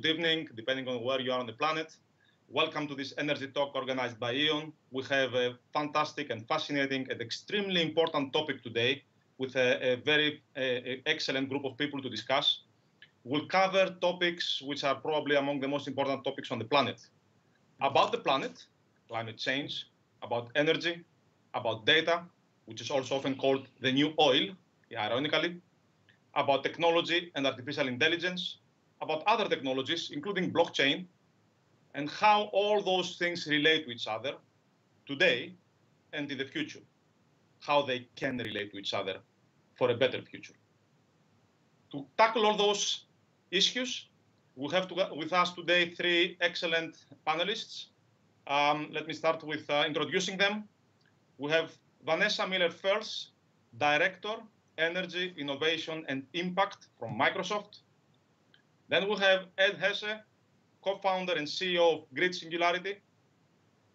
good evening, depending on where you are on the planet. Welcome to this energy talk organized by E.ON. We have a fantastic and fascinating and extremely important topic today with a, a very a, excellent group of people to discuss. We'll cover topics which are probably among the most important topics on the planet. About the planet, climate change, about energy, about data, which is also often called the new oil, ironically, about technology and artificial intelligence, about other technologies, including blockchain, and how all those things relate to each other today and in the future, how they can relate to each other for a better future. To tackle all those issues, we have to, with us today three excellent panelists. Um, let me start with uh, introducing them. We have Vanessa Miller-Fels, Director, Energy, Innovation and Impact from Microsoft. Then we have Ed Hesse, co-founder and CEO of Grid Singularity.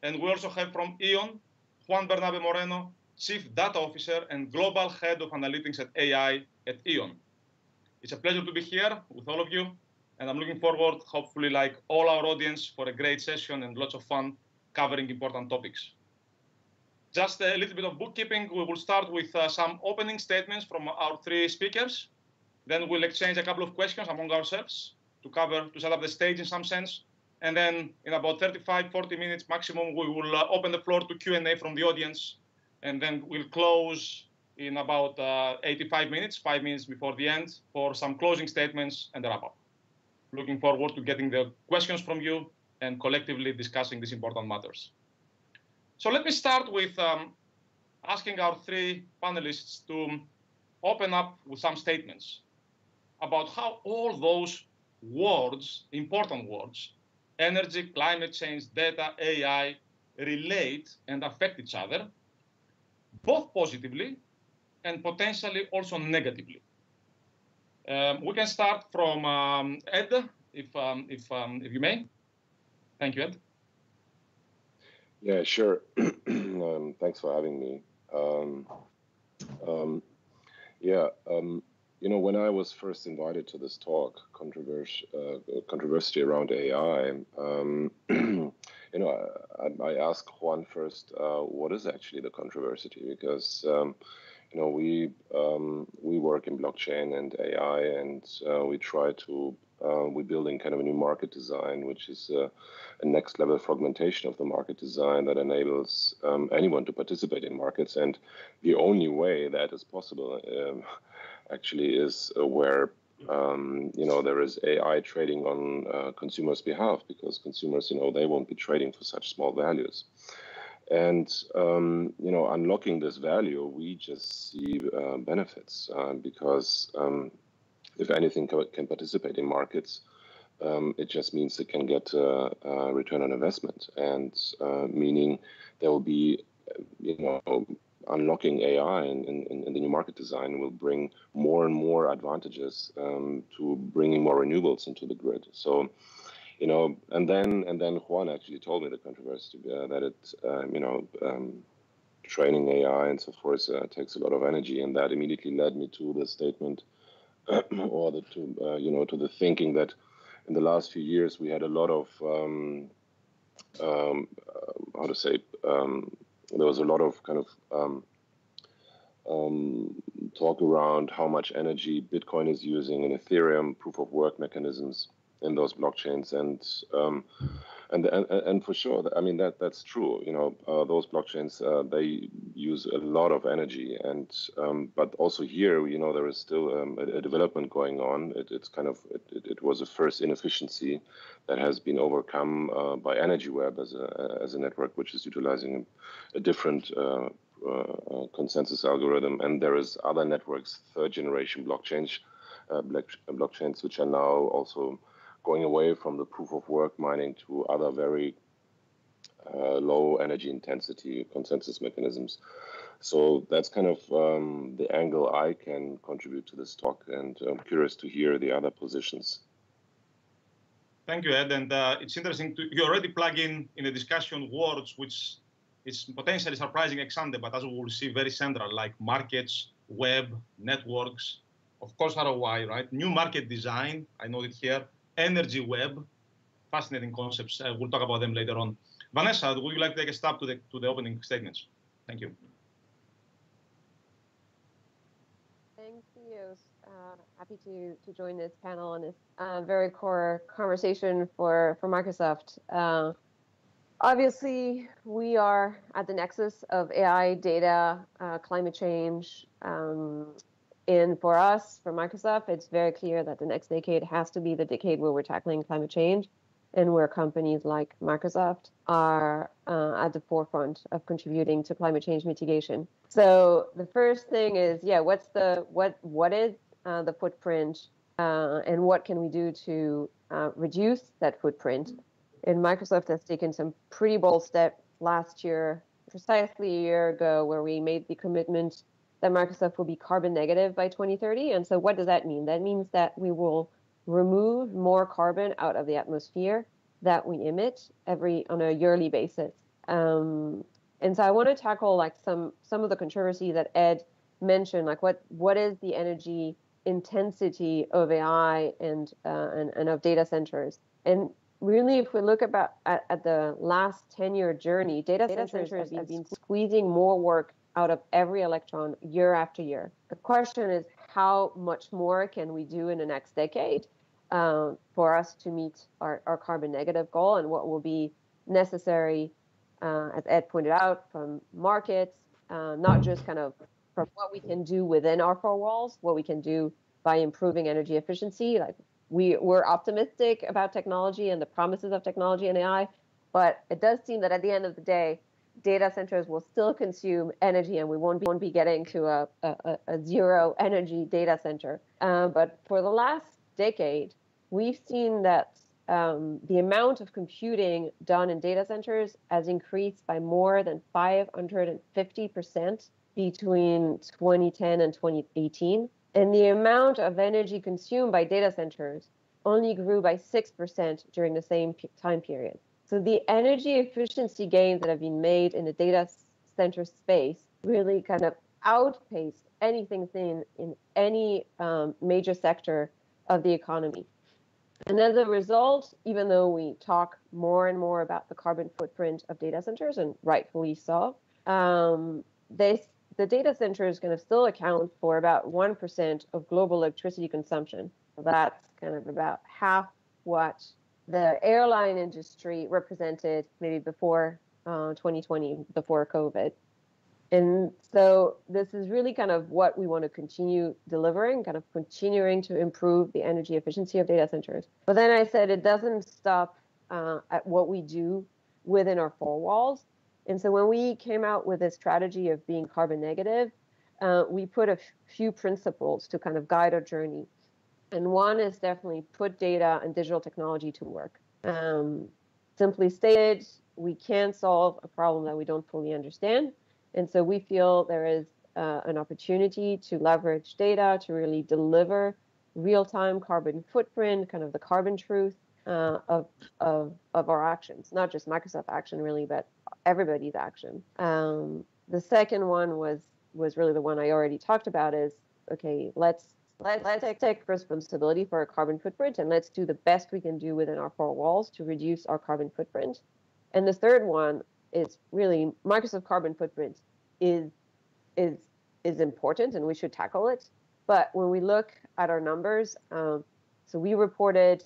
And we also have from E.ON, Juan Bernabe Moreno, Chief Data Officer and Global Head of Analytics at AI at E.ON. It's a pleasure to be here with all of you, and I'm looking forward, hopefully like all our audience, for a great session and lots of fun covering important topics. Just a little bit of bookkeeping. We will start with uh, some opening statements from our three speakers. Then we'll exchange a couple of questions among ourselves to cover, to set up the stage in some sense. And then in about 35, 40 minutes maximum, we will uh, open the floor to Q&A from the audience. And then we'll close in about uh, 85 minutes, five minutes before the end, for some closing statements and a wrap up. Looking forward to getting the questions from you and collectively discussing these important matters. So let me start with um, asking our three panelists to open up with some statements about how all those words, important words, energy, climate change, data, AI, relate and affect each other, both positively and potentially also negatively. Um, we can start from um, Ed, if, um, if, um, if you may. Thank you, Ed. Yeah, sure. um, thanks for having me. Um, yeah, you know, when I was first invited to this talk, controversy, uh, controversy around AI, um, you know, I, I, asked Juan first, uh, what is actually the controversy? Because um, you know, we um, we work in blockchain and AI, and uh, we try to uh, we're building kind of a new market design, which is uh, a next level fragmentation of the market design that enables um, anyone to participate in markets. And the only way that is possible um, actually is uh, where um, you know there is AI trading on uh, consumers' behalf because consumers, you know, they won't be trading for such small values. And um, you know, unlocking this value, we just see uh, benefits uh, because um, if anything, can participate in markets. Um, it just means it can get a, a return on investment, and uh, meaning there will be, you know, unlocking AI in, the new market design will bring more and more advantages um, to bringing more renewables into the grid. So, you know, and then and then Juan actually told me the controversy uh, that it, um, you know, um, training AI and so forth uh, takes a lot of energy, and that immediately led me to the statement or the, to uh, you know to the thinking that in the last few years we had a lot of um, um, uh, how to say um, there was a lot of kind of um, um, talk around how much energy Bitcoin is using in Ethereum proof of work mechanisms in those blockchains. And um, and, and and for sure i mean that that's true you know uh, those blockchains uh, they use a lot of energy and um, but also here you know there is still um, a, a, development going on. It, it's kind of it, it, was a first inefficiency that has been overcome uh, by EnergyWeb as a as a network which is utilizing a, different uh, uh, consensus algorithm. And there is other networks third generation blockchains uh, blockchains which are now also going away from the proof of work mining to other very uh, low energy intensity consensus mechanisms. So that's kind of um, the angle I can contribute to this talk, and I'm curious to hear the other positions. Thank you, Ed. And uh, it's interesting to you already plug in in the discussion words which is potentially surprising ex ante, but as we will see, very central, like markets, web, networks, of course, ROI, right? New market design, I it here. Energy web, fascinating concepts. Uh, we'll talk about them later on. Vanessa, would you like to take a step to the to the opening statements? Thank you. Thanks, Theos. Uh, happy to to join this panel on this uh, very core conversation for for Microsoft. Uh, obviously, we are at the nexus of AI, data, uh, climate change, um, and for us, for Microsoft, it's very clear that the next decade has to be the decade where we're tackling climate change and where companies like Microsoft are uh, at the forefront of contributing to climate change mitigation. So the first thing is, yeah, what's the what what is uh, the footprint, uh, and what can we do to uh, reduce that footprint? And Microsoft has taken some pretty bold steps last year, precisely a year ago, where we made the commitment that Microsoft will be carbon negative by 2030. And so, what does that mean? That means that we will remove more carbon out of the atmosphere that we emit every on a yearly basis. Um, and so I want to tackle like some some of the controversy that Ed mentioned, like what what is the energy intensity of AI and uh, and, and of data centers. And really, if we look about at, at the last 10 year journey, data, data centers, centers have been squeezing more work out of every electron year after year. The question is, how much more can we do in the next decade? um, for us to meet our, our carbon negative goal and what will be necessary, uh, as Ed pointed out, from markets, uh, not just kind of from what we can do within our four walls, what we can do by improving energy efficiency. Like we, we're optimistic about technology and the promises of technology and AI, but it does seem that at the end of the day, data centers will still consume energy and we won't be, won't be getting to a, a, a zero energy data center. Uh, but for the last decade, we've seen that um, the amount of computing done in data centers has increased by more than 550% between 2010 and 2018. And the amount of energy consumed by data centers only grew by 6% during the same time period. So the energy efficiency gains that have been made in the data center space really kind of outpaced anything seen in any um, major sector of the economy. And as a result, even though we talk more and more about the carbon footprint of data centers, and rightfully so, um, they, the data center is going to still account for about 1% of global electricity consumption. So That's kind of about half what the airline industry represented maybe before uh, 2020, before COVID. And so this is really kind of what we want to continue delivering, kind of continuing to improve the energy efficiency of data centers. But then I said it doesn't stop uh, at what we do within our four walls. And so when we came out with this strategy of being carbon negative, uh, we put a f- few principles to kind of guide our journey. And one is definitely put data and digital technology to work. Um, simply stated, we can't solve a problem that we don't fully understand. And so we feel there is uh, an opportunity to leverage data to really deliver real-time carbon footprint, kind of the carbon truth uh, of, of, of our actions, not just Microsoft action really, but everybody's action. Um, the second one was was really the one I already talked about is okay, let's let's, let's take, responsibility for our carbon footprint and let's do the best we can do within our four walls to reduce our carbon footprint. And the third one is really Microsoft carbon footprint is is is important and we should tackle it. But when we look at our numbers, um, so we reported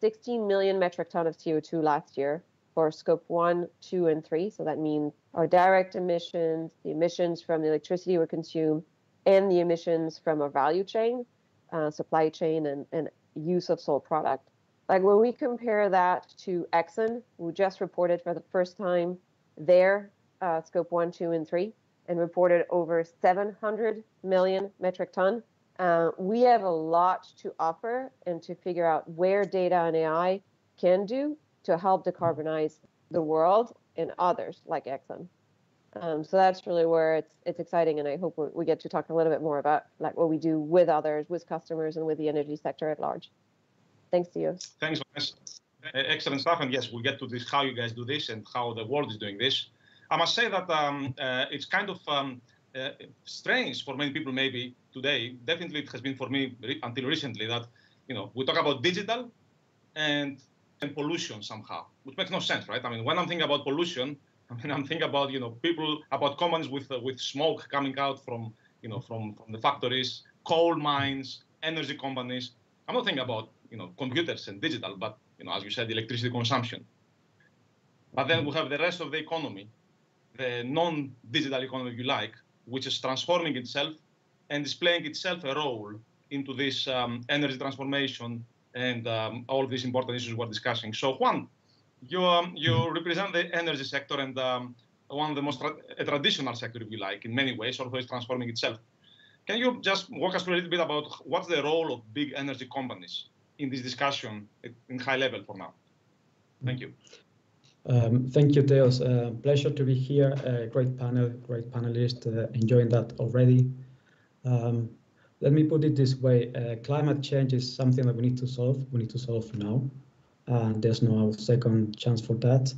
16 million metric ton of CO2 last year for scope one, two, and three. So that means our direct emissions, the emissions from the electricity we consume, and the emissions from our value chain, uh, supply chain, and, and use of sold product. Like when we compare that to Exxon, who just reported for the first time their uh, scope one, two, and three, and reported over 700 million metric ton. Uh, we have a lot to offer and to figure out where data and AI can do to help decarbonize the world and others like Exxon. Um, so that's really where it's it's exciting, and I hope we get to talk a little bit more about like what we do with others, with customers, and with the energy sector at large. Thanks to you. Thanks, Vanessa. Excellent stuff, and yes, we'll get to this how you guys do this and how the world is doing this. I must say that um, uh, it's kind of um, uh, strange for many people maybe today. Definitely, it has been for me re- until recently that you know we talk about digital and and pollution somehow, which makes no sense, right? I mean, when I'm thinking about pollution, I mean, I'm thinking about you know people about companies with uh, with smoke coming out from you know from from the factories, coal mines, energy companies. I'm not thinking about you know computers and digital, but you know as you said, electricity consumption. But then we have the rest of the economy, the non-digital economy, if you like, which is transforming itself and is playing itself a role into this um, energy transformation and um, all of these important issues we're discussing. So Juan, you um, you represent the energy sector and um, one of the most tra- traditional sector, if you like, in many ways, although it's transforming itself. Can you just walk us through a little bit about what's the role of big energy companies in this discussion in high level for now? Thank you. Um, thank you, Theos. Uh, pleasure to be here. Uh, great panel, great panelist. Uh, enjoying that already. Um, let me put it this way: uh, climate change is something that we need to solve. We need to solve now, and there's no second chance for that.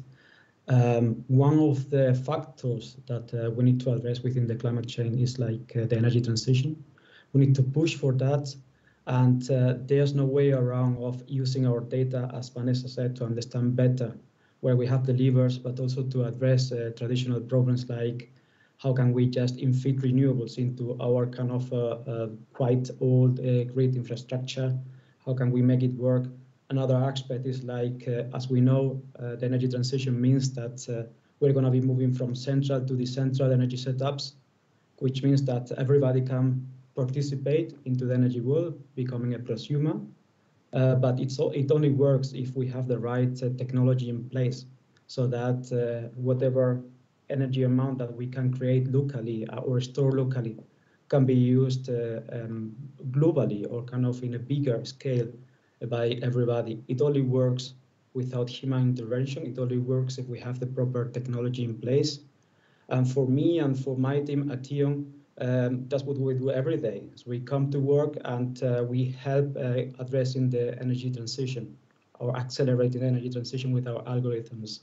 Um, one of the factors that uh, we need to address within the climate change is like uh, the energy transition. We need to push for that, and there's no way around of using our data, as Vanessa said, to understand better where we have the levers, but also to address uh, traditional problems like how can we just infit renewables into our kind of uh, uh, quite old grid infrastructure? How can we make it work? Another aspect is like, as we know, the energy transition means that we're going to be moving from central to decentral energy setups, which means that everybody can participate into the energy world, becoming a prosumer, uh, but it's it only works if we have the right uh, technology in place so that uh, whatever energy amount that we can create locally uh, or store locally can be used uh, um, globally or kind of in a bigger scale by everybody. It only works without human intervention. It only works if we have the proper technology in place. And for me and for my team at E.ON, um, that's what we do every day. So we come to work and uh, we help uh, addressing the energy transition or accelerating energy transition with our algorithms.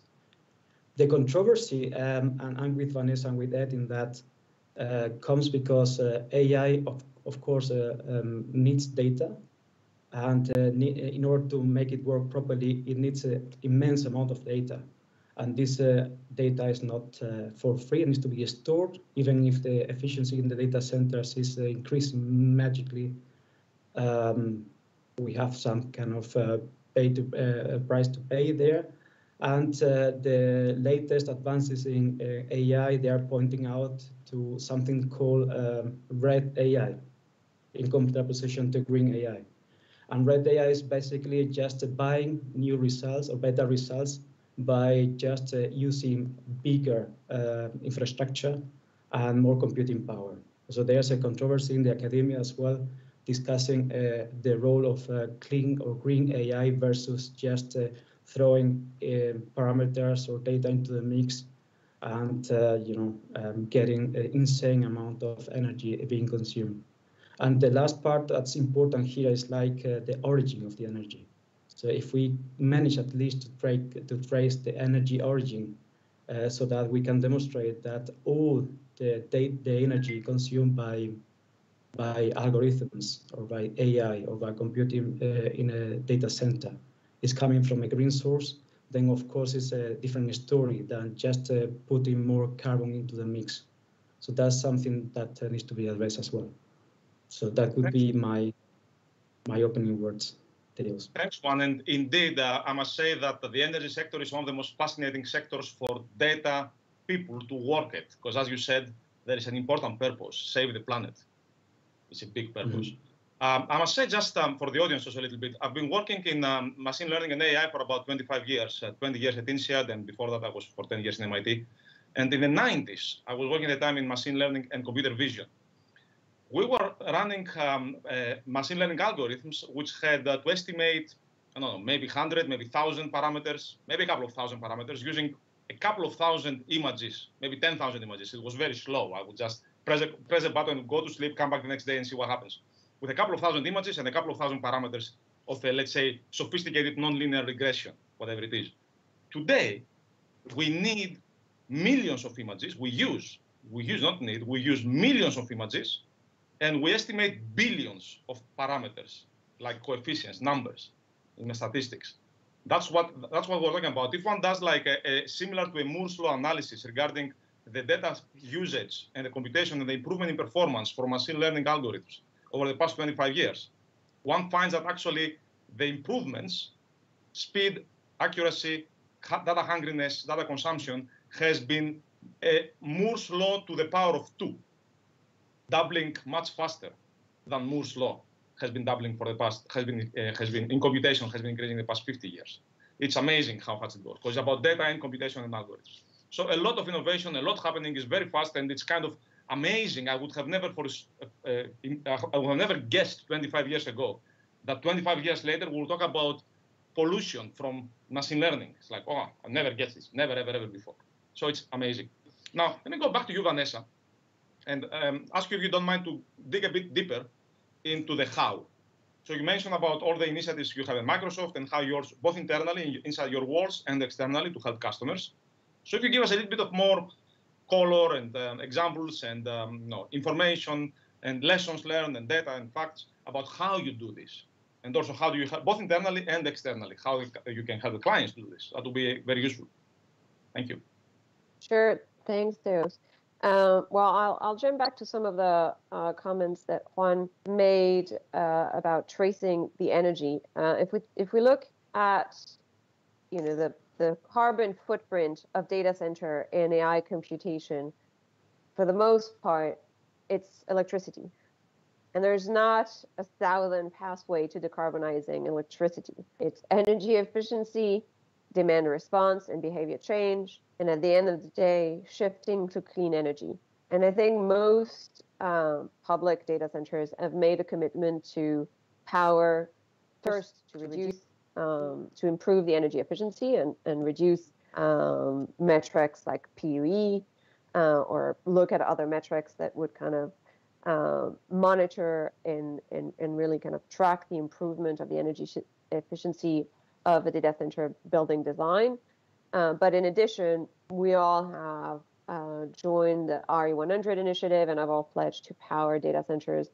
The controversy, um, and I'm with Vanessa and with Ed in that, uh, comes because uh, AI, of, of course, uh, um, needs data. And uh, in order to make it work properly, it needs an immense amount of data and this uh, data is not uh, for free. It needs to be stored, even if the efficiency in the data centers is uh, increasing magically. Um, we have some kind of uh, pay to uh, price to pay there. And uh, the latest advances in AI, they are pointing out to something called um, red AI in contraposition to green AI. And red AI is basically just buying new results or better results by just uh, using bigger uh, infrastructure and more computing power. So there's a controversy in the academia as well discussing uh, the role of uh, clean or green AI versus just uh, throwing uh, parameters or data into the mix and you know um, getting an insane amount of energy being consumed. And the last part that's important here is like the origin of the energy. So if we manage at least to, tra to trace the energy origin uh, so that we can demonstrate that all the, the energy consumed by by algorithms or by AI or by computing uh, in a data center is coming from a green source, then of course it's a different story than just uh, putting more carbon into the mix. So that's something that uh, needs to be addressed as well. So that would be my my opening words. Thanks, Juan. And indeed, uh, I must say that the energy sector is one of the most fascinating sectors for data people to work at, because as you said, there is an important purpose, save the planet. It's a big purpose. Mm-hmm. Um, I must say, just um, for the audience also a little bit, I've been working in um, machine learning and AI for about 25 years, uh, 20 years at INSEAD, and before that I was for 10 years in MIT. And in the 90s, I was working at the time in machine learning and computer vision we were running um, uh, machine learning algorithms which had uh, to estimate, I don't know, maybe 100, maybe 1,000 parameters, maybe a couple of thousand parameters using a couple of thousand images, maybe 10,000 images. It was very slow. I would just press a, press a button, go to sleep, come back the next day and see what happens. With a couple of thousand images and a couple of thousand parameters of a, let's say, sophisticated nonlinear regression, whatever it is. Today, we need millions of images. We use we use not need, we use millions of images, and we estimate billions of parameters like coefficients, numbers in the statistics. That's what that's what we're talking about. If one does like a, a similar to a Moore's law analysis regarding the data usage and the computation and the improvement in performance for machine learning algorithms over the past 25 years, one finds that actually the improvements, speed, accuracy, data hungriness, data consumption has been a Moore's law to the power of two, doubling much faster than Moore's law has been doubling for the past, has been, uh, has been in computation, has been increasing in the past 50 years. It's amazing how fast it goes because it's about data and computation and algorithms. So a lot of innovation, a lot happening is very fast, and it's kind of amazing. I would have never, for, uh, I would have never guessed 25 years ago that 25 years later we'll talk about pollution from machine learning. It's like, oh, I never guessed this, never, ever, ever before. So it's amazing. Now, let me go back to you, Vanessa, and um, ask you if you don't mind to dig a bit deeper into the how. So you mentioned about all the initiatives you have at Microsoft and how yours, both internally inside your walls and externally to help customers. So if you give us a little bit of more color and um, examples and um, you know, information and lessons learned and data and facts about how you do this. And also how do you, both internally and externally, how you can help the clients do this. That would be very useful. Thank you. Sure. Thanks, Theos. Uh, well, I'll, I'll jump back to some of the uh, comments that Juan made uh, about tracing the energy. Uh, if we if we look at you know the the carbon footprint of data center and AI computation, for the most part, it's electricity. And there's not a thousand pathway to decarbonizing electricity. It's energy efficiency, demand response, and behavior change. And at the end of the day, shifting to clean energy. And I think most um, public data centers have made a commitment to power first to reduce um, to improve the energy efficiency and, and reduce um, metrics like PUE uh, or look at other metrics that would kind of uh, monitor and, and, and really kind of track the improvement of the energy efficiency of the data center building design. Uh, but in addition, we all have uh, joined the RE100 initiative and have all pledged to power data centers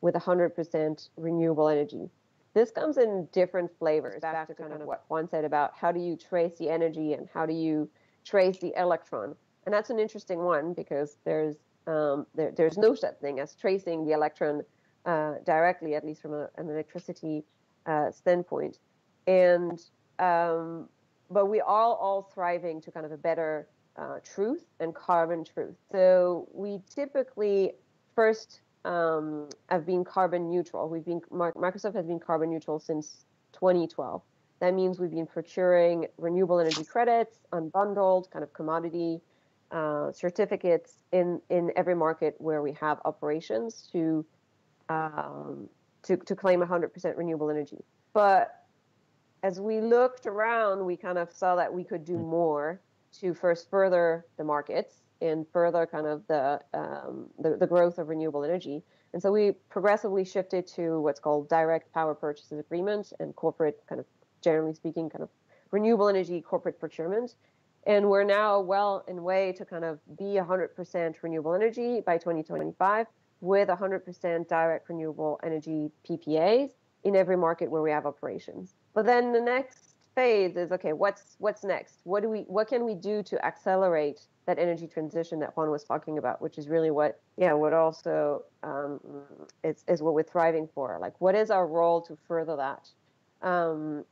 with 100% renewable energy. This comes in different flavors. Back to kind of what Juan said about how do you trace the energy and how do you trace the electron. And that's an interesting one because there's um, there, there's no such thing as tracing the electron uh, directly, at least from a, an electricity uh, standpoint. And um, but we are all thriving to kind of a better uh, truth and carbon truth. So we typically first um, have been carbon neutral. We've been Microsoft has been carbon neutral since 2012. That means we've been procuring renewable energy credits, unbundled kind of commodity uh, certificates in in every market where we have operations to um, to to claim 100% renewable energy. But as we looked around, we kind of saw that we could do more to first further the markets and further kind of the, um, the, the growth of renewable energy. And so we progressively shifted to what's called direct power purchases agreement and corporate kind of generally speaking kind of renewable energy corporate procurement. And we're now well in way to kind of be 100% renewable energy by 2025 with 100% direct renewable energy PPAs in every market where we have operations. But then the next phase is okay, what's what's next? What do we what can we do to accelerate that energy transition that Juan was talking about, which is really what, yeah, what also um, is, is what we're thriving for. Like, what is our role to further that? Um,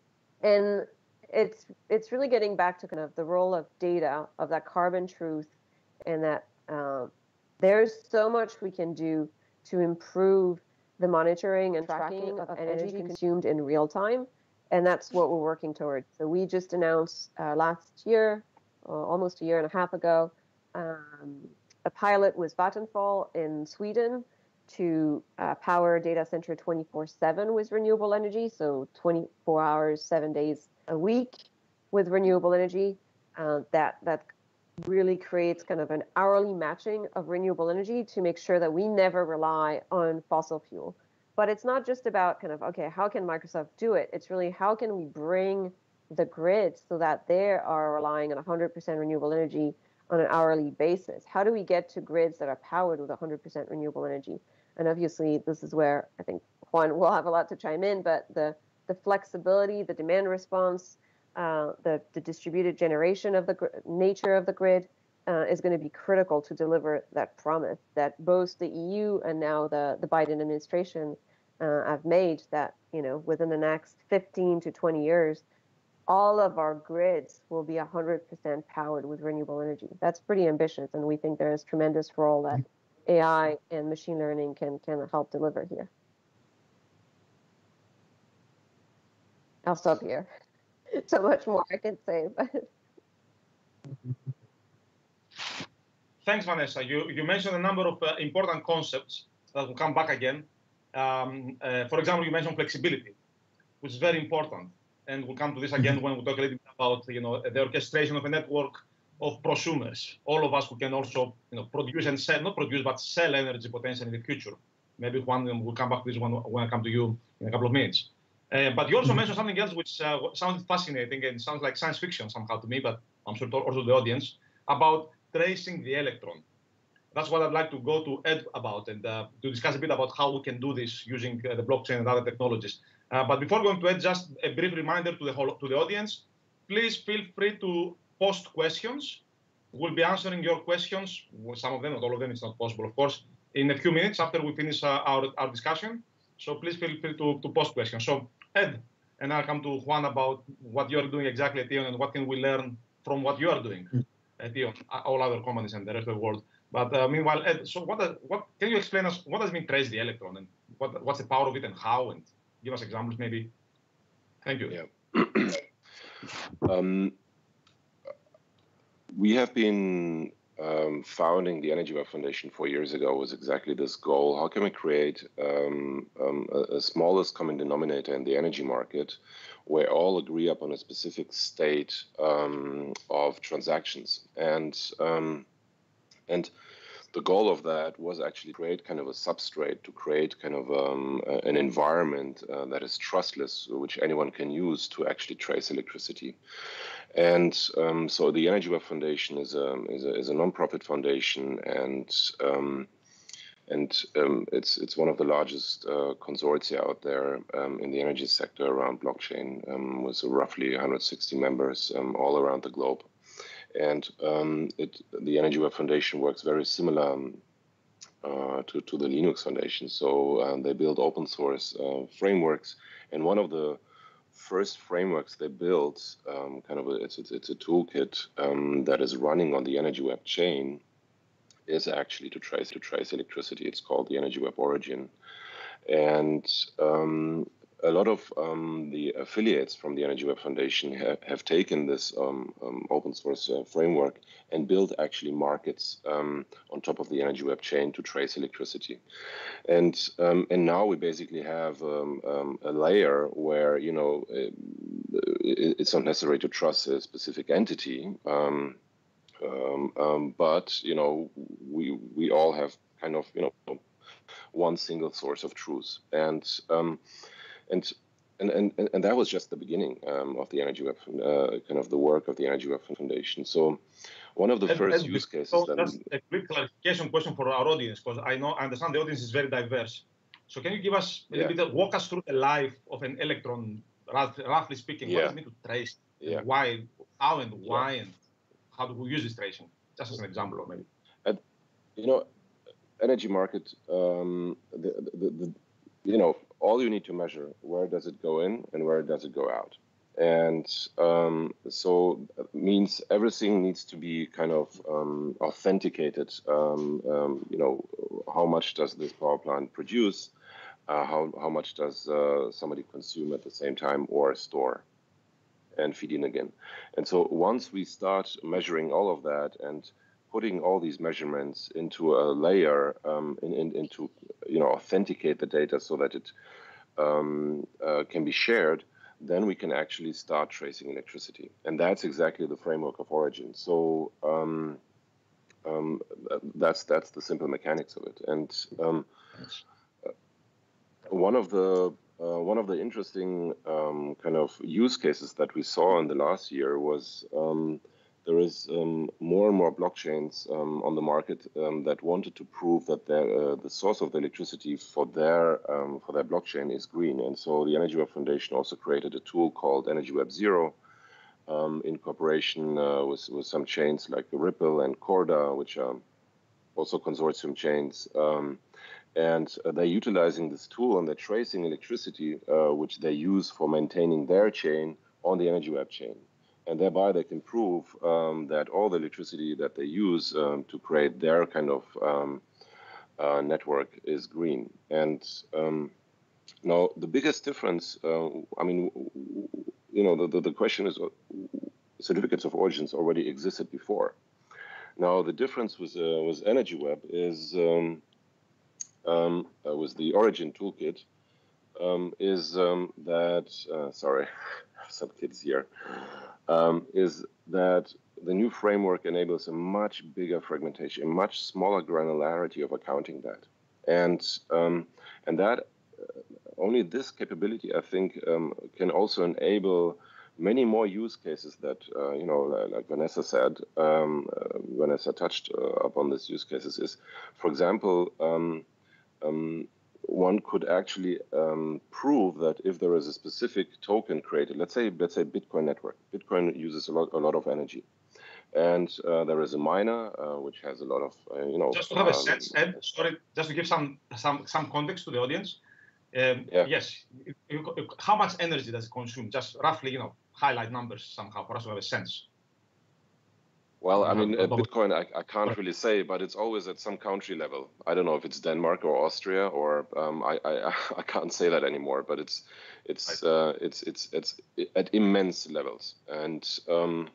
and it's it's really getting back to kind of the role of data, of that carbon truth, and that um, there's so much we can do to improve the monitoring and tracking of energy consumed in real time. And that's what we're working towards. So we just announced uh, last year uh, almost a year and a half ago, um, a pilot with Vattenfall in Sweden to uh, power data center 24/7 with renewable energy, so 24 hours, seven days a week with renewable energy. Uh, that that really creates kind of an hourly matching of renewable energy to make sure that we never rely on fossil fuel. But it's not just about kind of okay, how can Microsoft do it? It's really how can we bring the grid so that they are relying on 100% renewable energy on an hourly basis. How do we get to grids that are powered with 100% renewable energy? And obviously, this is where I think Juan will have a lot to chime in, but the, the flexibility, the demand response, uh, the, the distributed generation of the gr- nature of the grid uh, is going to be critical to deliver that promise that both the EU and now the, the Biden administration uh, have made that, you know, within the next 15 to 20 years, all of our grids will be 100% powered with renewable energy. That's pretty ambitious, and we think there is tremendous role that AI and machine learning can can help deliver here. I'll stop here. So much more I can say, but. Thanks, Vanessa. You, you mentioned a number of uh, important concepts that will come back again. Um, uh, for example, you mentioned flexibility, which is very important and we'll come to this again when we talk a little bit about you know the orchestration of a network of prosumers, all of us who can also you know produce and sell, not produce but sell energy potentially in the future. Maybe Juan will come back to this one when I come to you in a couple of minutes. Uh, but you also mentioned something else which uh, sounds fascinating and sounds like science fiction somehow to me, but I'm sure also the audience about tracing the electron. That's what I'd like to go to Ed about and uh, to discuss a bit about how we can do this using uh, the blockchain and other technologies. Uh, but before going to it, just a brief reminder to the whole, to the audience. Please feel free to post questions. We'll be answering your questions, some of them, not all of them, it's not possible, of course, in a few minutes after we finish uh, our, our discussion. So please feel free to, to post questions. So Ed, and I'll come to Juan about what you're doing exactly at E.ON and what can we learn from what you are doing hmm. at E.ON, uh, all other companies and the rest of the world. But uh, meanwhile, Ed, so what, what can you explain us, what does mean trace the electron and what, what's the power of it and how and give us examples maybe? Thank you. Yeah. um, we have been um, founding the Energy Web Foundation four years ago was exactly this goal. How can we create um, um, a, a, smallest common denominator in the energy market where all agree upon a specific state um, of transactions? And um, and the goal of that was actually create kind of a substrate to create kind of um, an environment uh, that is trustless, which anyone can use to actually trace electricity. And um, so the Energy Web Foundation is a is a, is a nonprofit foundation, and um, and um, it's it's one of the largest uh, consortia out there um, in the energy sector around blockchain, um, with roughly 160 members all around the globe. And um, it, the Energy Web Foundation works very similar um, uh, to, to the Linux Foundation. So um, they build open source uh, frameworks. And one of the first frameworks they built, um, kind of a, it's, it's, it's a toolkit um, that is running on the Energy Web chain, is actually to trace to trace electricity. It's called the Energy Web Origin. And um, a lot of um, the affiliates from the Energy Web Foundation ha have taken this um, um, open source uh, framework and built actually markets um, on top of the Energy Web chain to trace electricity. And um, and now we basically have um, a layer where you know it, it's not necessary to trust a specific entity, but you know we we all have kind of you know one single source of truth and and and, and, and that was just the beginning um, of the Energy Web, uh, kind of the work of the Energy Web Foundation. So, one of the and, first and use cases. So that that's a quick clarification question for our audience, because I know I understand the audience is very diverse. So, can you give us a yeah. bit, walk us through the life of an electron, roughly speaking? Yeah. What does it mean to trace? Yeah. Why, how, and why, yeah. and how do we use this tracing? Just as an example, or maybe. You know, energy market, um, the, the, the, you know, all you need to measure where does it go in and where does it go out. And um, so means everything needs to be kind of um, authenticated um, um, you know how much does this power plant produce uh, how, how much does uh, somebody consume at the same time or store and feed in again. And so once we start measuring all of that and putting all these measurements into a layer um, in, in, into you know authenticate the data so that it um, uh, can be shared, then we can actually start tracing electricity, and that's exactly the framework of origin. So um, um that's that's the simple mechanics of it, and um, uh, one of the uh, one of the interesting um, kind of use cases that we saw in the last year was there is um, more and more blockchains um, on the market um, that wanted to prove that uh, the source of the electricity for their um, for their blockchain is green. And so the Energy Web Foundation also created a tool called Energy Web Zero, um, in cooperation uh, with with some chains like Ripple and Corda, which are also consortium chains. Um, and uh, they're utilizing this tool and they're tracing electricity, uh, which they use for maintaining their chain on the Energy Web chain and thereby they can prove um, that all the electricity that they use um, to create their kind of um, uh, network is green. And um, now the biggest difference, uh, I mean, you know, the, the, question is uh, certificates of origins already existed before. Now the difference with uh, with Energy Web is um, um, uh, with the Origin toolkit is that uh, sorry, some kids here um, is that the new framework enables a much bigger fragmentation, a much smaller granularity of accounting that. And, um, and that uh, only this capability, I think, um, can also enable many more use cases that, uh, you know, like Vanessa said, um, uh, Vanessa touched uh, upon these use cases is, for example, um, um, one could actually um, prove that if there is a specific token created, let's say let's say Bitcoin network, Bitcoin uses a lot a lot of energy, and uh, there is a miner uh, which has a lot of uh, you know. Just to have um, a sense, Ed, sorry, just to give some some some context to the audience. Um, yeah. Yes, how much energy does it consume? Just roughly, you know, highlight numbers somehow for us to have a sense. Well, I mean, Bitcoin, I, I can't really say, but it's always at some country level. I don't know if it's Denmark or Austria, or um, I, I, I can't say that anymore. But it's it's uh, it's it's it's at immense levels. And um,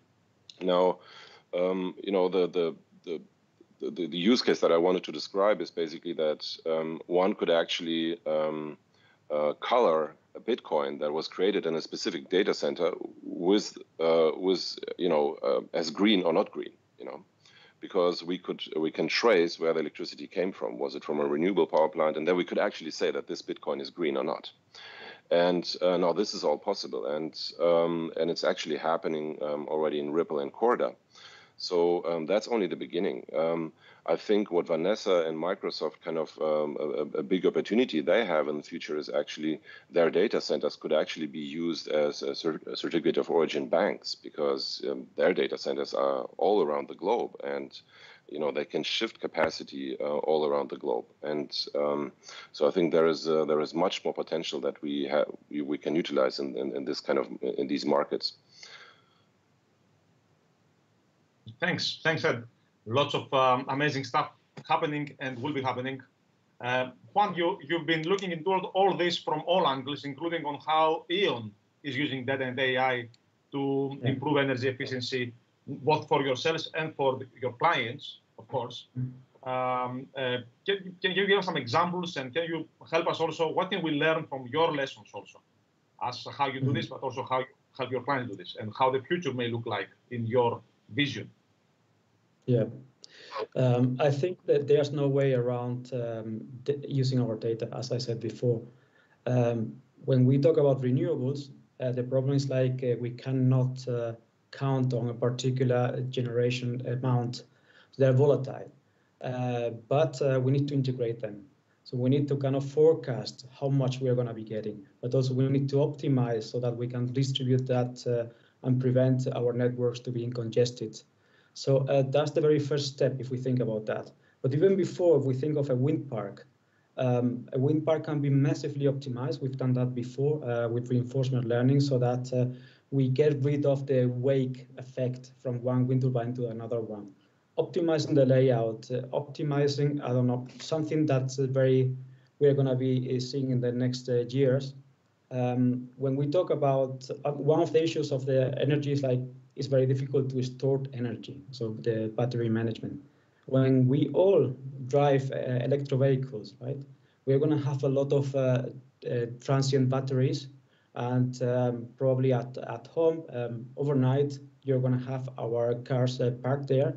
now, um, you know, the, the the the the use case that I wanted to describe is basically that um, one could actually um, uh, color A bitcoin that was created in a specific data center with uh, was you know uh, as green or not green, you know, because we could we can trace where the electricity came from. Was it from a renewable power plant? And then we could actually say that this Bitcoin is green or not. And uh, now this is all possible, and um, and it's actually happening um, already in Ripple and Corda. So um, that's only the beginning. Um, I think what Vanessa and Microsoft kind of um, a, a, big opportunity they have in the future is actually their data centers could actually be used as a, a certificate of origin banks because um, their data centers are all around the globe and you know they can shift capacity uh, all around the globe and um, so I think there is uh, there is much more potential that we have we, we can utilize in, in, in this kind of in these markets. Thanks, thanks Ed lots of um, amazing stuff happening and will be happening. Uh, Juan, you, you've been looking into all this from all angles, including on how E.ON is using data and AI to yeah. improve energy efficiency, both for yourselves and for the, your clients, of course. Mm-hmm. Um, uh, can, can, you give us some examples and can you help us also? What can we learn from your lessons also, as how you do mm-hmm. this, but also how you help your clients do this, and how the future may look like in your vision? Yeah. Um, I think that there's no way around um, using our data, as I said before. Um, when we talk about renewables, uh, the problem is like uh, we cannot uh, count on a particular generation amount. They're volatile, uh, but uh, we need to integrate them. So we need to kind of forecast how much we are going to be getting, but also we need to optimize so that we can distribute that uh, and prevent our networks to being congested. So uh, that's the very first step if we think about that. But even before, if we think of a wind park, um, a wind park can be massively optimized. We've done that before uh, with reinforcement learning so that uh, we get rid of the wake effect from one wind turbine to another one. Optimizing the layout, uh, optimizing, I don't know, something that's very, we're going to be uh, seeing in the next uh, years. Um, when we talk about one of the issues of the energy is like it's very difficult to store energy, so the battery management. When we all drive uh, electro vehicles, right, we're going to have a lot of uh, uh, transient batteries, and um, probably at, at home um, overnight, you're going to have our cars uh, parked there,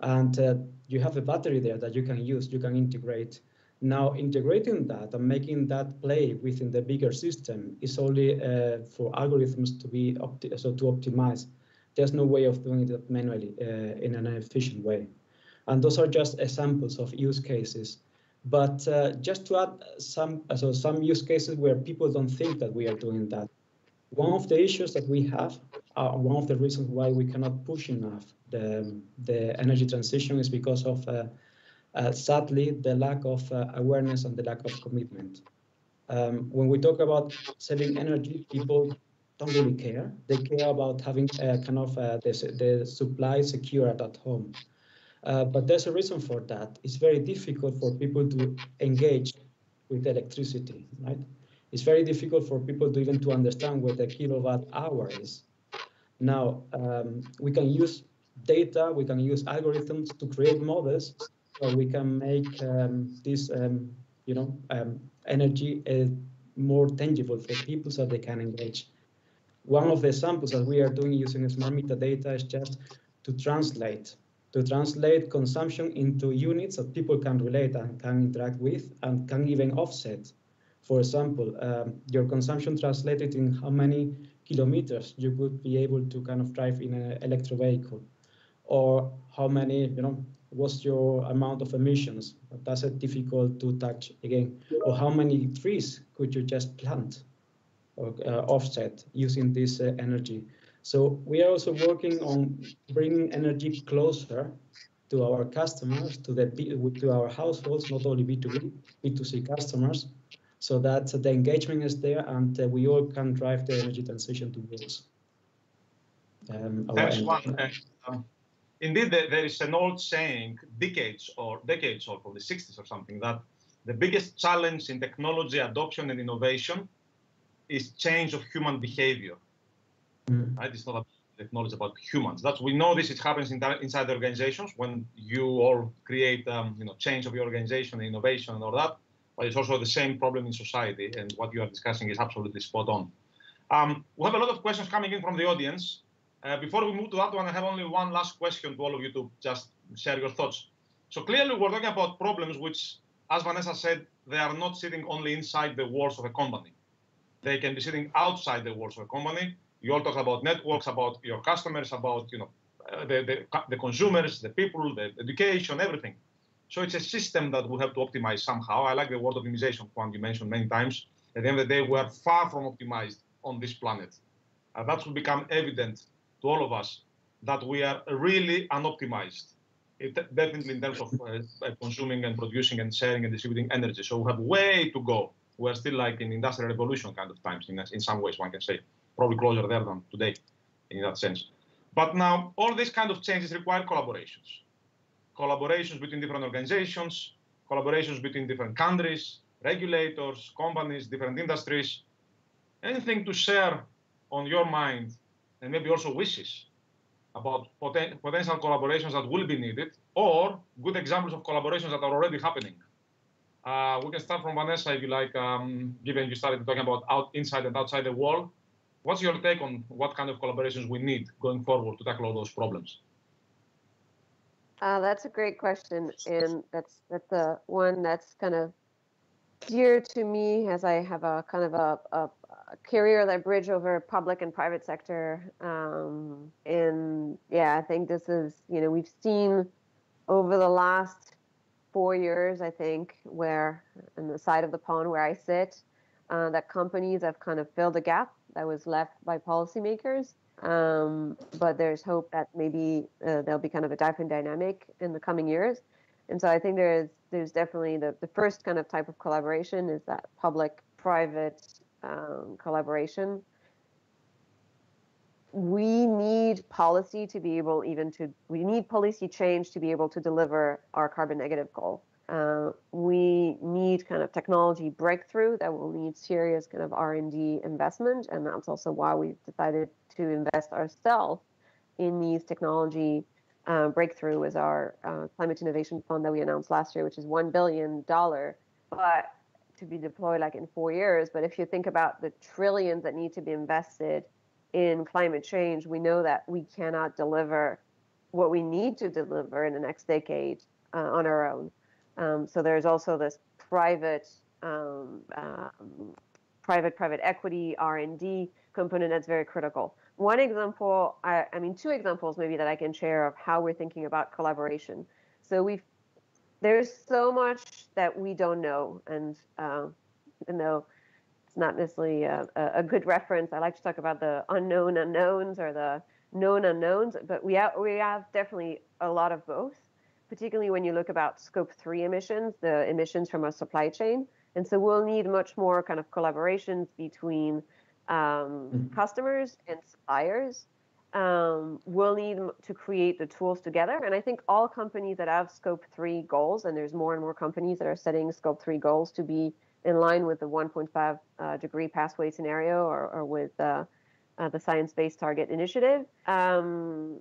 and uh, you have a battery there that you can use, you can integrate. Now, integrating that and making that play within the bigger system is only uh, for algorithms to be so to optimize there's no way of doing it manually uh, in an efficient way. And those are just examples of use cases. But uh, just to add some, so some use cases where people don't think that we are doing that. One of the issues that we have, uh, one of the reasons why we cannot push enough the, the energy transition is because of, uh, sadly, the lack of uh, awareness and the lack of commitment. Um, when we talk about saving energy, people don't really care. They care about having uh, kind of uh, the, the supply secured at home. Uh, but there's a reason for that. It's very difficult for people to engage with electricity, right? It's very difficult for people to even to understand what a kilowatt hour is. Now, um, we can use data, we can use algorithms to create models so we can make um, this, um, you know, um, energy uh, more tangible for people so they can engage. One of the examples that we are doing using smart meter data is just to translate to translate consumption into units that people can relate and can interact with and can even offset. For example, um, your consumption translated in how many kilometers you would be able to kind of drive in an electric vehicle, or how many, you know, what's your amount of emissions? That's a difficult to touch again. Or how many trees could you just plant or uh, offset using this uh, energy? So we are also working on bringing energy closer to our customers, to the to our households, not only B2B, B2C customers, so that the engagement is there and uh, we all can drive the energy transition towards. Um, Thanks, Juan. Indeed, there is an old saying, decades or decades old, from the 60s or something, that the biggest challenge in technology adoption and innovation is change of human behavior. Mm. Right? It's not about technology about humans. That's we know this. It happens in, inside the organizations when you all create, um, you know, change of your organization, innovation, and all that. But it's also the same problem in society. And what you are discussing is absolutely spot on. Um, we have a lot of questions coming in from the audience. Uh, before we move to that one, I have only one last question to all of you to just share your thoughts. So clearly, we're talking about problems which, as Vanessa said, they are not sitting only inside the walls of a company. They can be sitting outside the walls of a company you all talk about networks, about your customers, about you know uh, the, the, the consumers, the people, the education, everything. So it's a system that we have to optimize somehow. I like the word optimization, Juan, you mentioned many times. At the end of the day, we are far from optimized on this planet. Uh, that will become evident to all of us that we are really unoptimized. It, definitely in terms of uh, consuming and producing and sharing and distributing energy. So we have way to go. We're still like in industrial revolution kind of times in, in some ways, one can say probably closer there than today in that sense. But now all these kind of changes require collaborations. Collaborations between different organizations, collaborations between different countries, regulators, companies, different industries. Anything to share on your mind and maybe also wishes about poten potential collaborations that will be needed or good examples of collaborations that are already happening. Uh, we can start from Vanessa if you like, um, given you started talking about out, inside and outside the wall. What's your take on what kind of collaborations we need going forward to tackle all those problems? Uh, that's a great question, and that's that's the one that's kind of dear to me as I have a kind of a, a, a career that bridge over public and private sector. Um, and yeah, I think this is you know we've seen over the last four years, I think, where on the side of the pond where I sit, uh, that companies have kind of filled a gap that was left by policymakers. Um, but there's hope that maybe uh, there'll be kind of a different dynamic in the coming years. And so I think there is there's definitely the, the first kind of type of collaboration is that public private um, collaboration. We need policy to be able even to we need policy change to be able to deliver our carbon negative goal. Uh, we need kind of technology breakthrough that will need serious kind of R&D investment, and that's also why we've decided to invest ourselves in these technology uh, breakthrough as our uh, climate innovation fund that we announced last year, which is one billion dollar, but to be deployed like in four years. But if you think about the trillions that need to be invested in climate change, we know that we cannot deliver what we need to deliver in the next decade uh, on our own. Um, so there's also this private, um, um, private, private equity R&D component that's very critical. one example, I, I, mean, two examples maybe that I can share of how we're thinking about collaboration. So we've there's so much that we don't know, and uh, even though it's not necessarily a, a, good reference, I like to talk about the unknown unknowns or the known unknowns. But we have we have definitely a lot of both, particularly when you look about scope three emissions, the emissions from our supply chain. And so we'll need much more kind of collaborations between um, mm-hmm. customers and suppliers um, we'll need to create the tools together. And I think all companies that have scope three goals, and there's more and more companies that are setting scope three goals to be in line with the 1.5 uh, degree pathway scenario or, or with uh, uh, the science based target initiative, um,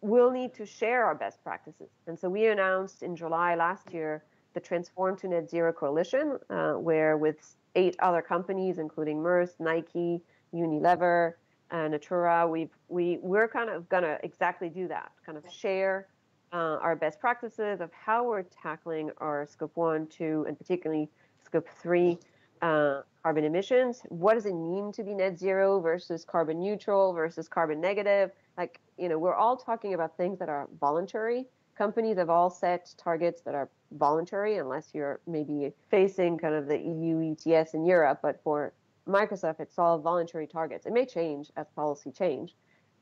we'll need to share our best practices. And so we announced in July last year the Transform to Net Zero Coalition, uh, where with eight other companies, including Maersk, Nike, Unilever, uh, Natura, we've we we're kind of gonna exactly do that, kind of share uh, our best practices of how we're tackling our scope one, two, and particularly scope three uh, carbon emissions. What does it mean to be net zero versus carbon neutral versus carbon negative? Like you know, we're all talking about things that are voluntary. Companies have all set targets that are voluntary, unless you're maybe facing kind of the EU ETS in Europe. But for Microsoft, it's all voluntary targets. It may change as policy change,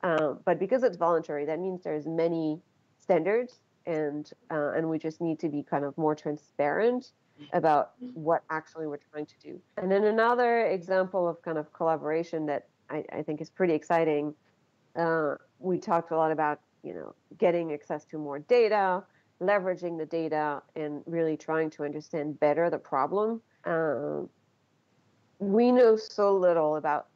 um, but because it's voluntary, that means there's many standards, and uh, and we just need to be kind of more transparent about what actually we're trying to do. And then another example of kind of collaboration that I, I think is pretty exciting. Uh, we talked a lot about you know getting access to more data, leveraging the data, and really trying to understand better the problem. Um, we know so little about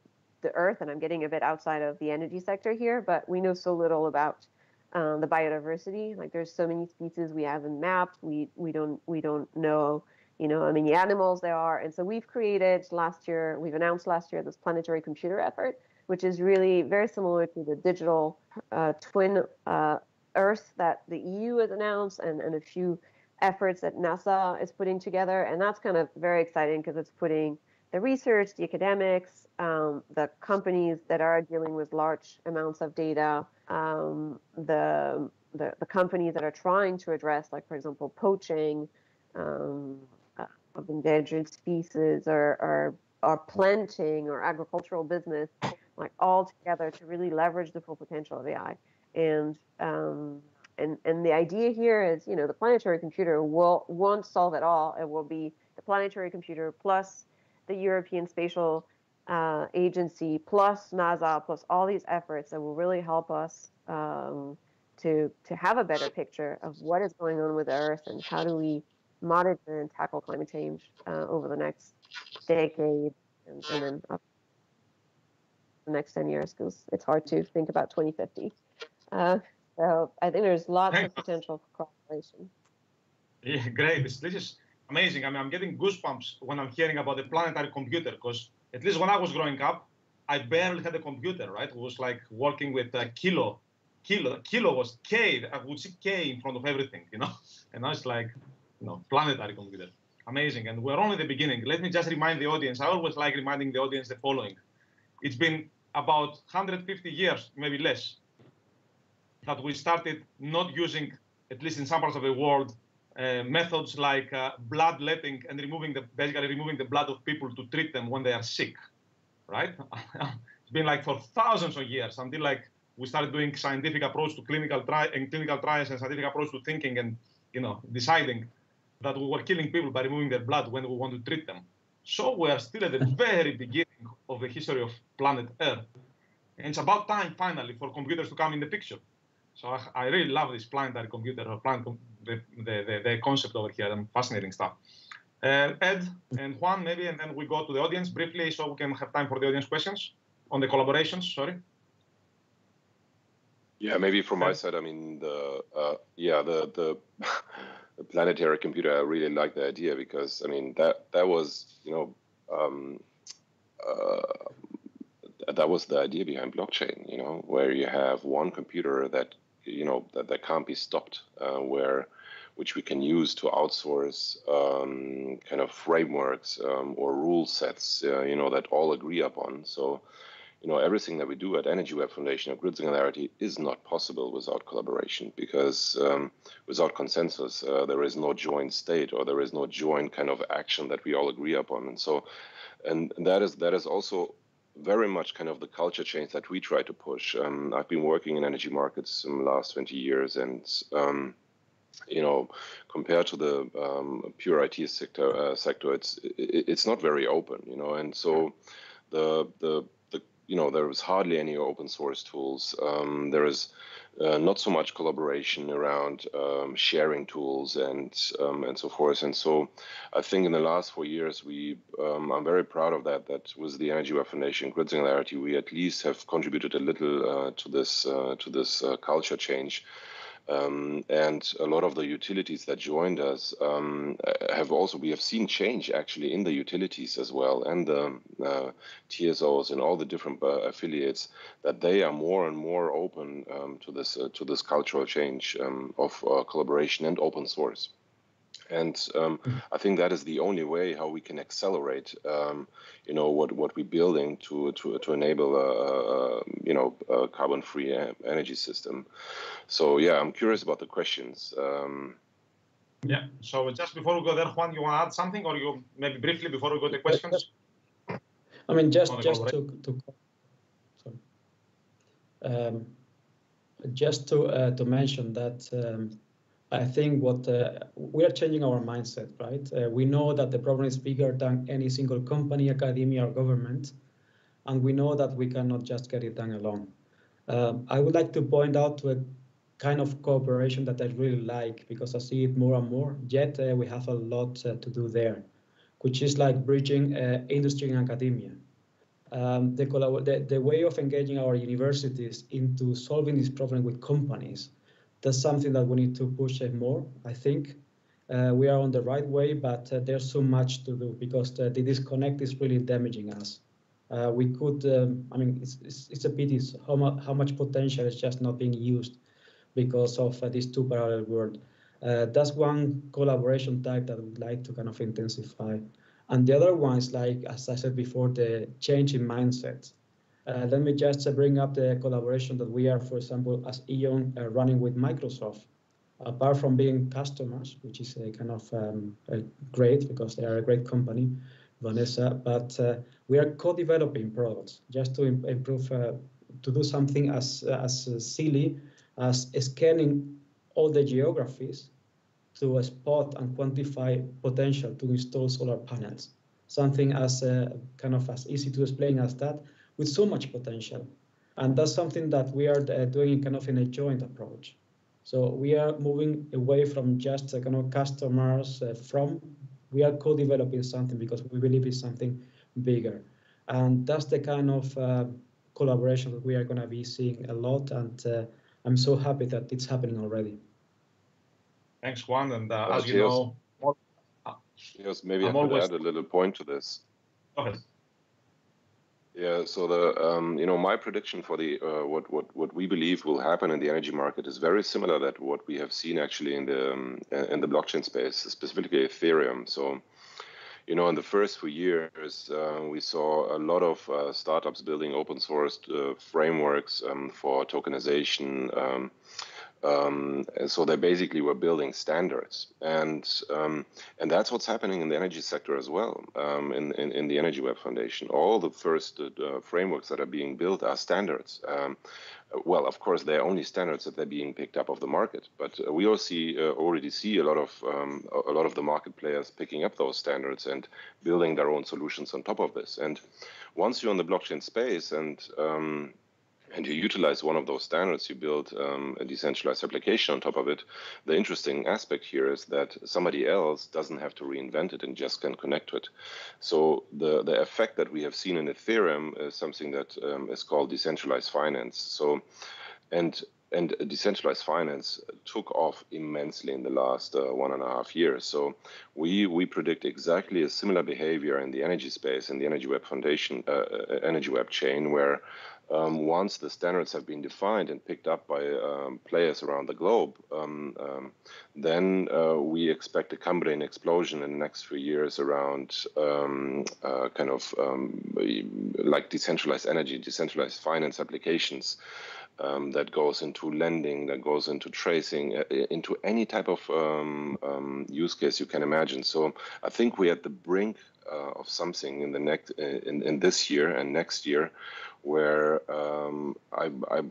the earth, and I'm getting a bit outside of the energy sector here, but we know so little about um, the biodiversity. Like there's so many species we haven't mapped. We we don't we don't know you know how many animals there are, and so we've created last year. We've announced last year this planetary computer effort, which is really very similar to the digital uh, twin uh, Earth that the EU has announced, and and a few efforts that NASA is putting together, and that's kind of very exciting because it's putting the research, the academics, um, the companies that are dealing with large amounts of data, um, the, the, the companies that are trying to address, like for example, poaching um, uh, of endangered species, or, or or planting or agricultural business, like all together to really leverage the full potential of AI. And um, and and the idea here is, you know, the planetary computer will won't solve it all. It will be the planetary computer plus the European Spatial uh, Agency, plus NASA, plus all these efforts that will really help us um, to to have a better picture of what is going on with Earth and how do we monitor and tackle climate change uh, over the next decade and, and then up the next 10 years because it's hard to think about 2050. Uh, so I think there's lots of potential for cooperation. Yeah, great. This, this is amazing. I mean, I'm getting goosebumps when I'm hearing about the planetary computer because at least when I was growing up, I barely had a computer, right? It was like working with a kilo. Kilo, kilo was K. I would see K in front of everything, you know. And now it's like, you know, planetary computer. Amazing. And we're only the beginning. Let me just remind the audience. I always like reminding the audience the following. It's been about 150 years, maybe less, that we started not using, at least in some parts of the world, methods like uh, bloodletting and removing the basically removing the blood of people to treat them when they are sick, right? it's been like for thousands of years until like we started doing scientific approach to clinical trial and clinical trials and scientific approach to thinking and you know deciding that we were killing people by removing their blood when we want to treat them. So we are still at the very beginning of the history of planet Earth. And it's about time finally for computers to come in the picture. So I, I really love this planetary computer or planet, the, the, the, concept over here and fascinating stuff. Uh, Ed and Juan, maybe, and then we go to the audience briefly so we can have time for the audience questions on the collaborations. Sorry. Yeah, maybe from my side, I mean, the uh, yeah, the the, the, planetary computer, I really like the idea because I mean that that was you know um, uh, that was the idea behind blockchain. You know, where you have one computer that you know that, that can't be stopped, uh, where which we can use to outsource um, kind of frameworks um, or rule sets, uh, you know, that all agree upon. So you know, everything that we do at Energy Web Foundation or Grid Singularity is not possible without collaboration because um, without consensus, uh, there is no joint state or there is no joint kind of action that we all agree upon. And so, and that is that is also very much kind of the culture change that we try to push. Um, I've been working in energy markets in the last 20 years, and um, you know, compared to the um, pure IT sector, uh, sector, it's it, it's not very open, you know, and so the the you know there is hardly any open source tools. Um, there is uh, not so much collaboration around um, sharing tools and um, and so forth. And so, I think in the last four years, we um, I'm very proud of that. That with the Energy Web Foundation Grid Singularity, we at least have contributed a little uh, to this uh, to this uh, culture change. Um, and a lot of the utilities that joined us um, have also we have seen change actually in the utilities as well and the uh, TSOs and all the different uh, affiliates that they are more and more open um, to this uh, to this cultural change um, of uh, collaboration and open source. And um, mm-hmm. I think that is the only way how we can accelerate, um, you know, what, what we're building to to to enable a, a you know a carbon-free energy system. So yeah, I'm curious about the questions. Um, yeah. So just before we go there, Juan, you want to add something, or you maybe briefly before we go to questions? I mean, just just to to sorry. Um, just to uh, to mention that um, I think what uh, we are changing our mindset, right? Uh, we know that the problem is bigger than any single company, academia, or government, and we know that we cannot just get it done alone. Um, I would like to point out to a kind of cooperation that I really like because I see it more and more. Yet uh, we have a lot uh, to do there, which is like bridging uh, industry and academia. Um, the, the, the way of engaging our universities into solving this problem with companies that's something that we need to push more. I think uh, we are on the right way, but uh, there's so much to do because the, the disconnect is really damaging us. Uh, we could, um, I mean, it's, it's, it's a pity how, mu- how much potential is just not being used because of uh, these two parallel worlds. Uh, that's one collaboration type that would like to kind of intensify. And the other one is like, as I said before, the change in mindset. Uh, let me just uh, bring up the collaboration that we are, for example, as E.ON uh, running with Microsoft. Apart from being customers, which is a kind of um, great because they are a great company, Vanessa, but we are co-developing products just to improve, to do something as, as silly as scanning all the geographies to spot and quantify potential to install solar panels. Something as uh, kind of as easy to explain as that, with so much potential. And that's something that we are uh, doing kind of in a joint approach. So we are moving away from just uh, kind of customers uh, from, we are co-developing something because we believe it's something bigger. And that's the kind of uh, collaboration that we are going to be seeing a lot. And uh, I'm so happy that it's happening already. Thanks, Juan. And uh, as you know, yes, maybe I'm i could always... add a little point to this. Okay. Yeah, so the um, you know my prediction for the uh, what what what we believe will happen in the energy market is very similar that what we have seen actually in the um, in the blockchain space, specifically Ethereum. So, you know, in the first few years, uh, we saw a lot of uh, startups building open source uh, frameworks um, for tokenization. Um, so they basically were building standards, and um, and that's what's happening in the energy sector as well. Um, in, in, in the Energy Web Foundation, all the first uh, frameworks that are being built are standards. Um, well, of course, they're only standards that they're being picked up of the market, but uh, we all see uh, already see a lot of um, a lot of the market players picking up those standards and building their own solutions on top of this. And once you're in the blockchain space and um, and you utilize one of those standards, you build um, a decentralized application on top of it. The interesting aspect here is that somebody else doesn't have to reinvent it and just can connect to it. So the, the effect that we have seen in Ethereum is something that um, is called decentralized finance. So, and and decentralized finance took off immensely in the last uh, one and a half years. So we we predict exactly a similar behavior in the energy space in the Energy Web Foundation, uh, uh Energy Web chain, where um, once the standards have been defined and picked up by um, players around the globe, um, um then uh, we expect a Cambrian explosion in the next few years around um, uh, kind of um, like decentralized energy, decentralized finance applications. Um, that goes into lending, that goes into tracing, uh, into any type of um, um, use case you can imagine. So I think we're at the brink uh, of something in the next in, in this year and next year where um, I,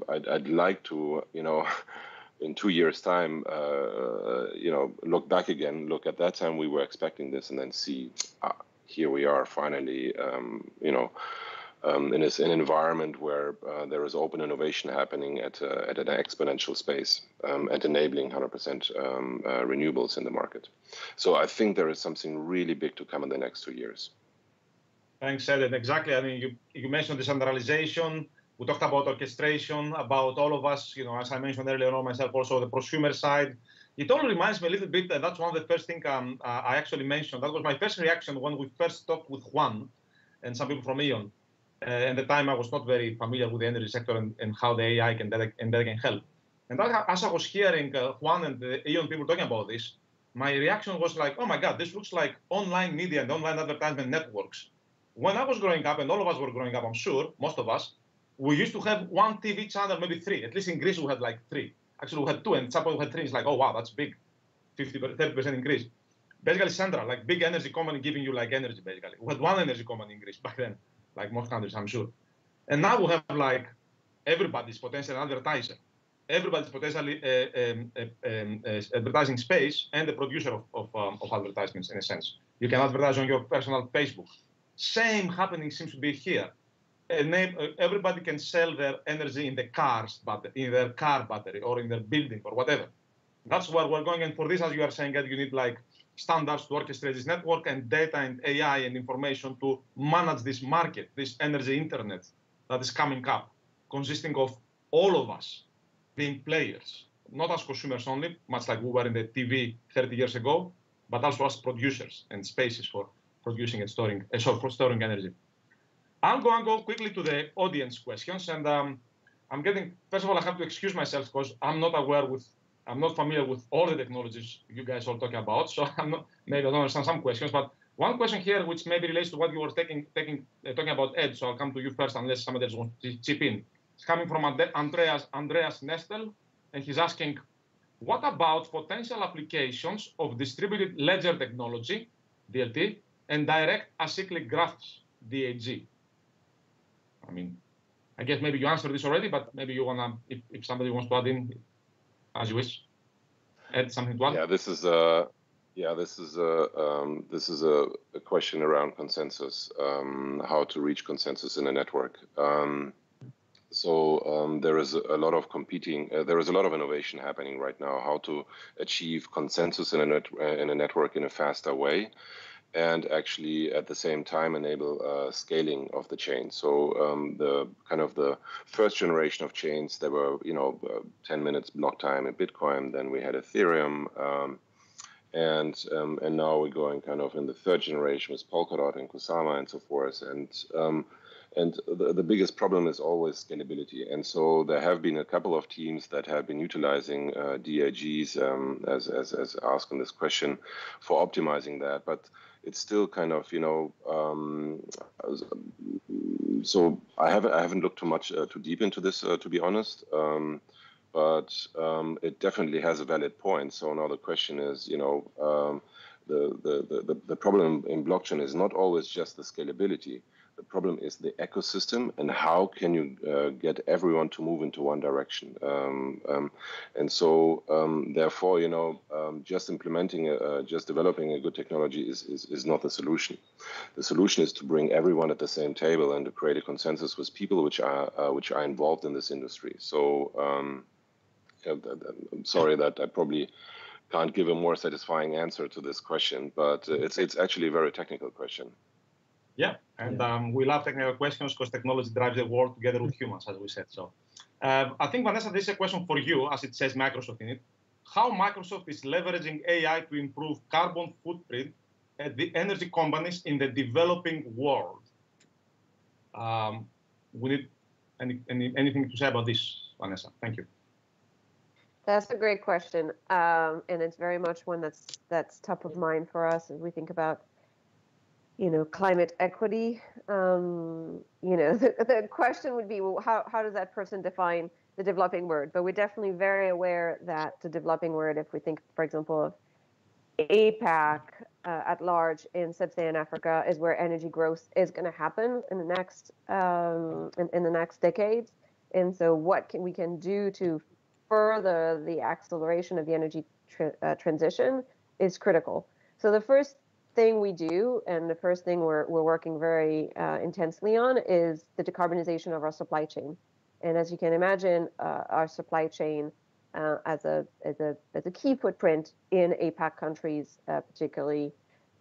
I'd, like to, you know, in two years' time, uh, you know, look back again, look at that time we were expecting this, and then see, ah, here we are finally, um, you know, um, in this, an environment where uh, there is open innovation happening at, uh, at an exponential space um, and enabling 100% um, uh, renewables in the market. So I think there is something really big to come in the next two years. Thanks, Ed. exactly. I mean, you, you mentioned decentralization. We talked about orchestration, about all of us, you know, as I mentioned earlier on myself, also the prosumer side. It all reminds me a little bit, and that's one of the first things um, uh, I actually mentioned. That was my first reaction when we first talked with Juan and some people from E.ON. Uh, at the time, I was not very familiar with the energy sector and, and how the AI can, and that can help. And that, as I was hearing uh, Juan and the E.ON people talking about this, my reaction was like, oh my God, this looks like online media and online advertisement networks when I was growing up, and all of us were growing up, I'm sure, most of us, we used to have one TV channel, maybe three. At least in Greece, we had like three. Actually, we had two, and some people had three. It's like, oh, wow, that's big. 50, 30% increase. Basically, central, like big energy company giving you like energy, basically. We had one energy company in Greece back then, like most countries, I'm sure. And now we have like everybody's potential advertiser. Everybody's potentially uh, um, uh, um, uh, advertising space and the producer of, of, um, of advertisements in a sense. You can advertise on your personal Facebook same happening seems to be here. Name, uh, everybody can sell their energy in the cars, but in their car battery or in their building or whatever. That's where we're going. And for this, as you are saying, that you need like standards to orchestrate this network and data and AI and information to manage this market, this energy internet that is coming up, consisting of all of us being players, not as consumers only, much like we were in the TV 30 years ago, but also as producers and spaces for producing and storing, uh, sorry, for storing energy. I'll go and go quickly to the audience questions, and um, I'm getting. First of all, I have to excuse myself because I'm not aware with, I'm not familiar with all the technologies you guys are talking about, so I'm not maybe I don't understand some questions. But one question here, which maybe relates to what you were taking, taking, uh, talking about, Ed. So I'll come to you first, unless somebody else wants to chip in. It's coming from Andreas Andreas Nestel, and he's asking, what about potential applications of distributed ledger technology, DLT, and direct acyclic graphs, DAG. I mean, I guess maybe you answered this already, but maybe you wanna, if, if somebody wants to add in, as you wish, add something to add. Yeah, this is a, yeah, this is a um, this is a, a, question around consensus, um, how to reach consensus in a network. Um, so um, there is a lot of competing, uh, there is a lot of innovation happening right now, how to achieve consensus in a, net, uh, in a network in a faster way and actually at the same time enable uh, scaling of the chain. So um, the kind of the first generation of chains, there were you know uh, 10 minutes block time in Bitcoin. Then we had Ethereum, um, and um, and now we're going kind of in the third generation with Polkadot and Kusama and so forth. And um, and the, the biggest problem is always scalability. And so there have been a couple of teams that have been utilizing uh, um, as, as, as asked in this question for optimizing that. But it's still kind of you know um, so I haven't I haven't looked too much uh, too deep into this uh, to be honest. Um, but um, it definitely has a valid point. So now the question is you know um, the, the, the, the problem in blockchain is not always just the scalability the problem is the ecosystem and how can you uh, get everyone to move into one direction. Um, um, and so, um, therefore, you know, um, just implementing, a, uh, just developing a good technology is, is, is not the solution. The solution is to bring everyone at the same table and to create a consensus with people which are uh, which are involved in this industry. So, um, I'm sorry that I probably can't give a more satisfying answer to this question, but it's it's actually a very technical question. Yeah, and yeah. Um, we love technical questions because technology drives the world together with humans, as we said. So uh, I think, Vanessa, this is a question for you, as it says Microsoft in it. How Microsoft is leveraging AI to improve carbon footprint at the energy companies in the developing world? Um, we need any, any, anything to say about this, Vanessa? Thank you. That's a great question, um, and it's very much one that's that's top of mind for us as we think about, you know, climate equity. Um, you know, the, the question would be, well, how how does that person define the developing world? But we're definitely very aware that the developing world, if we think, for example, of APAC uh, at large in sub-Saharan Africa, is where energy growth is going to happen in the next um, in, in the next decades. And so, what can we can do to further the acceleration of the energy uh, transition is critical. So the first thing we do, and the first thing we're, we're working very uh, intensely on, is the decarbonization of our supply chain. And as you can imagine, uh, our supply chain uh, as a as a as a key footprint in APAC countries, uh, particularly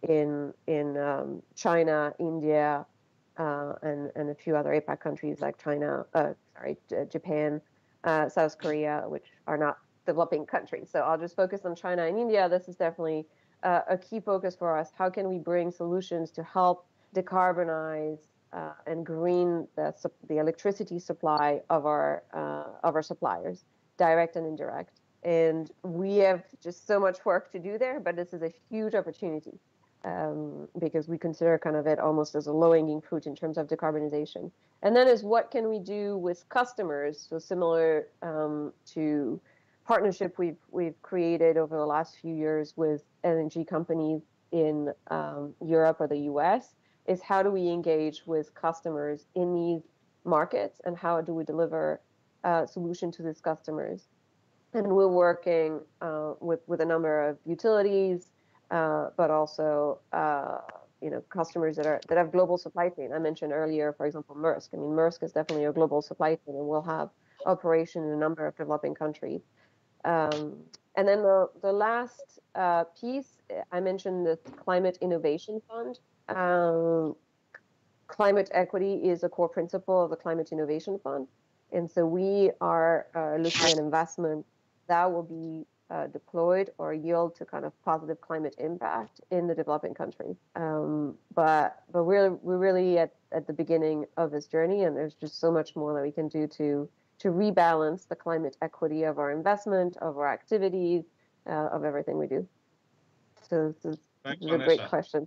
in in um, China, India, uh, and and a few other APAC countries like China, sorry, Japan, uh, South Korea, which are not developing countries. So I'll just focus on China and India. This is definitely uh, a key focus for us. How can we bring solutions to help decarbonize uh, and green the, the electricity supply of our uh, of our suppliers, direct and indirect? And we have just so much work to do there, but this is a huge opportunity um, because we consider kind of it almost as a low-hanging fruit in terms of decarbonization. And then is what can we do with customers? So similar um, to partnership we've we've created over the last few years with LNG companies in um, Europe or the U.S. is how do we engage with customers in these markets and how do we deliver a solution to these customers? And we're working uh, with with a number of utilities, uh, but also uh, you know customers that are that have global supply chain. I mentioned earlier, for example, Maersk. I mean, Maersk is definitely a global supply chain, and we'll have operation in a number of developing countries. Um, and then the the last uh, piece I mentioned the Climate Innovation Fund. Um, climate equity is a core principle of the Climate Innovation Fund, and so we are uh, looking at investment that will be uh, deployed or yield to kind of positive climate impact in the developing countries. Um, but but we're we're really at, at the beginning of this journey, and there's just so much more that we can do to to rebalance the climate equity of our investment, of our activities, uh, of everything we do. So this is, Thanks, a great question.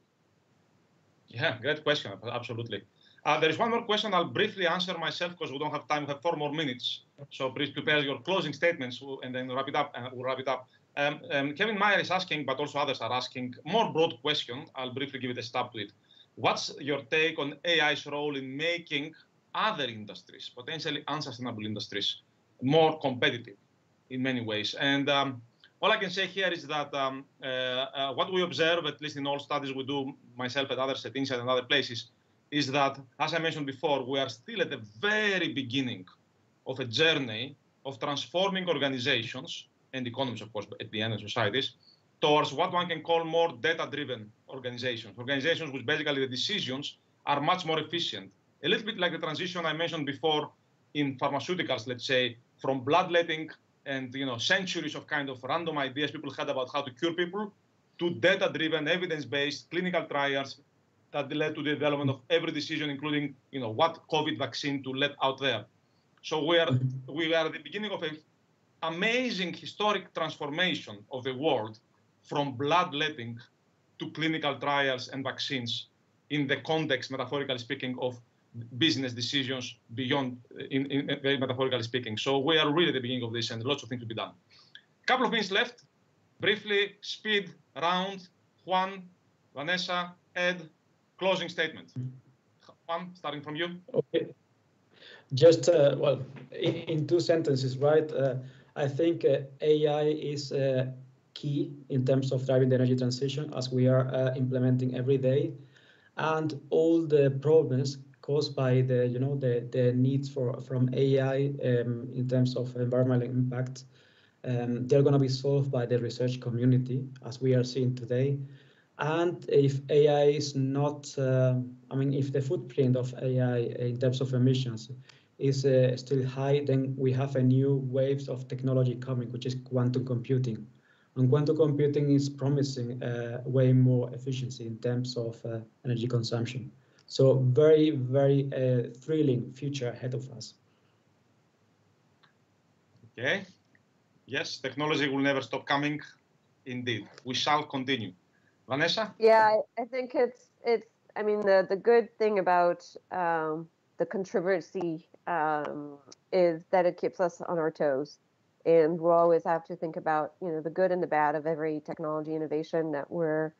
Yeah, great question. Absolutely. Uh, there is one more question I'll briefly answer myself because we don't have time. We have four more minutes. So please prepare your closing statements and then wrap it up. Uh, we'll wrap it up. Um, um, Kevin Meyer is asking, but also others are asking, more broad question. I'll briefly give it a stab to it. What's your take on AI's role in making other industries, potentially unsustainable industries, more competitive in many ways? And um, all I can say here is that um, uh, uh, what we observe, at least in all studies we do, myself and others at INSEAD and other places, is that, as I mentioned before, we are still at the very beginning of a journey of transforming organizations and economies, of course, at the end of societies, towards what one can call more data-driven organizations, organizations which basically the decisions are much more efficient. A little bit like the transition I mentioned before in pharmaceuticals, let's say, from bloodletting and you know centuries of kind of random ideas people had about how to cure people to data-driven, evidence-based clinical trials, that led to the development of every decision, including you know what COVID vaccine to let out there. So we are we are at the beginning of an amazing historic transformation of the world from bloodletting to clinical trials and vaccines in the context, metaphorically speaking, of business decisions beyond, in, in, very metaphorically speaking. So we are really at the beginning of this and lots of things to be done. A couple of minutes left. Briefly, speed round. Juan, Vanessa, Ed, closing statement. Juan, starting from you. Okay. Just, uh, well, in, in, two sentences, right? Uh, I think uh, AI is uh, key in terms of driving the energy transition as we are uh, implementing every day. And all the problems caused by the, you know, the, the needs for from AI um, in terms of environmental impact, um, they're going to be solved by the research community, as we are seeing today. And if AI is not, uh, I mean, if the footprint of AI in terms of emissions is uh, still high, then we have a new waves of technology coming, which is quantum computing. And quantum computing is promising uh, way more efficiency in terms of uh, energy consumption. So very, very uh, thrilling future ahead of us. Okay. Yes, technology will never stop coming. Indeed, we shall continue. Vanessa? Yeah, I, I think it's it's. I mean, the the good thing about um, the controversy um, is that it keeps us on our toes, and we'll always have to think about you know the good and the bad of every technology innovation that we're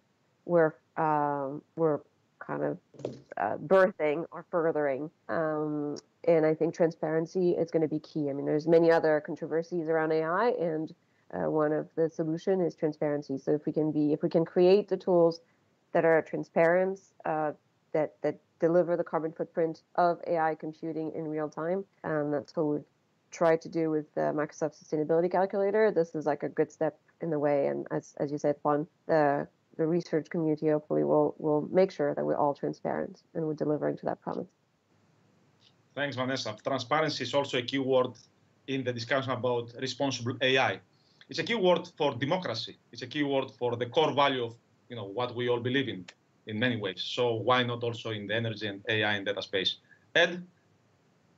we're um, we're kind of uh, birthing or furthering. Um, and I think transparency is going to be key. I mean, there's many other controversies around AI, and uh, one of the solution is transparency. So if we can be, if we can create the tools that are transparent, uh, that that deliver the carbon footprint of AI computing in real time, and that's what we try to do with the Microsoft Sustainability Calculator. This is like a good step in the way, and as as you said, Juan, the the research community hopefully will will make sure that we're all transparent and we're delivering to that promise. Thanks, Vanessa. Transparency is also a key word in the discussion about responsible AI. It's a key word for democracy. It's a key word for the core value of you know what we all believe in in many ways. So why not also in the energy and AI and data space? Ed,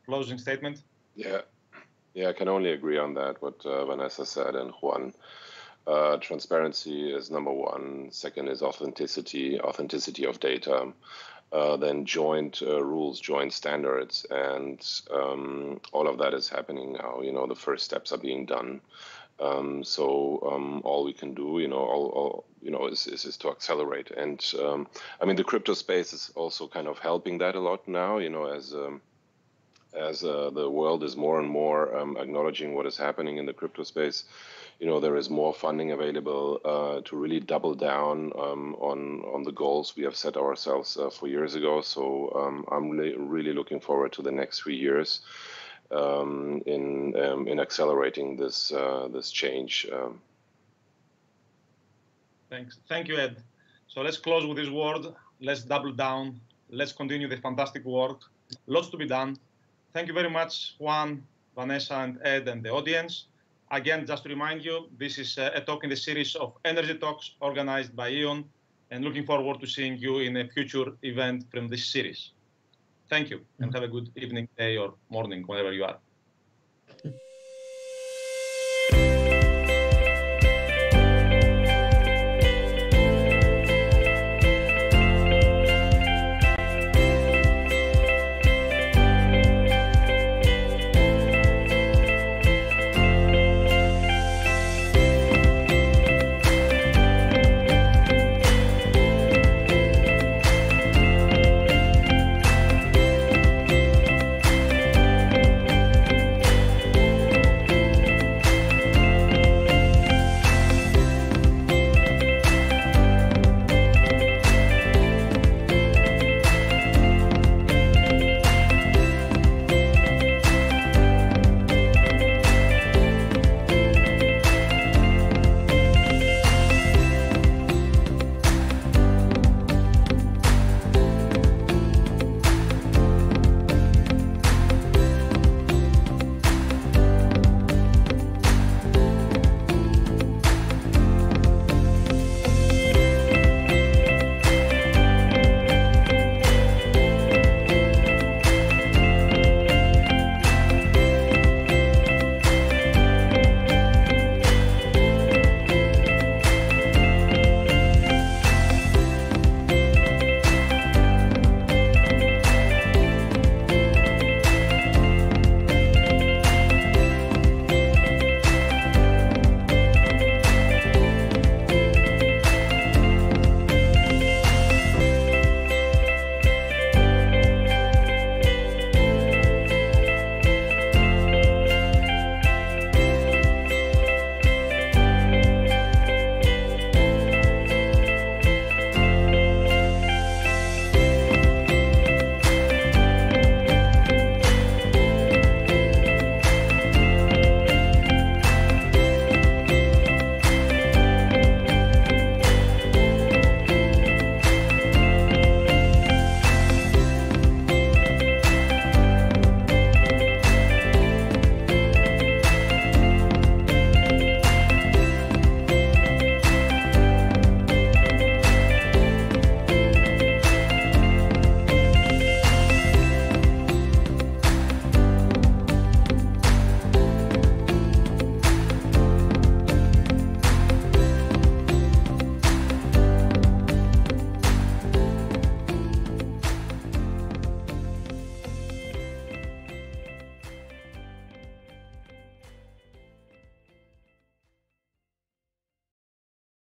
closing statement. Yeah, yeah, I can only agree on that. What uh, Vanessa said and Juan. Uh, transparency is number one. Second is authenticity, authenticity of data. Uh, then joint uh, rules, joint standards, and um, all of that is happening now. You know, the first steps are being done. Um, so um, all we can do, you know, all, all you know, is, is, is to accelerate. And um, I mean, the crypto space is also kind of helping that a lot now. You know, as um, as uh, the world is more and more um, acknowledging what is happening in the crypto space you know there is more funding available uh, to really double down um, on on the goals we have set ourselves uh, four years ago. So um, I'm really really looking forward to the next three years um, in um, in accelerating this uh, this change. Um. Thanks, thank you, Ed. So let's close with this word. Let's double down. Let's continue the fantastic work. Lots to be done. Thank you very much, Juan, Vanessa, and Ed, and the audience. Again, just to remind you, this is uh, a talk in the series of Energy Talks organized by E.ON, and looking forward to seeing you in a future event from this series. Thank you, and mm-hmm. have a good evening, day, or morning, wherever you are.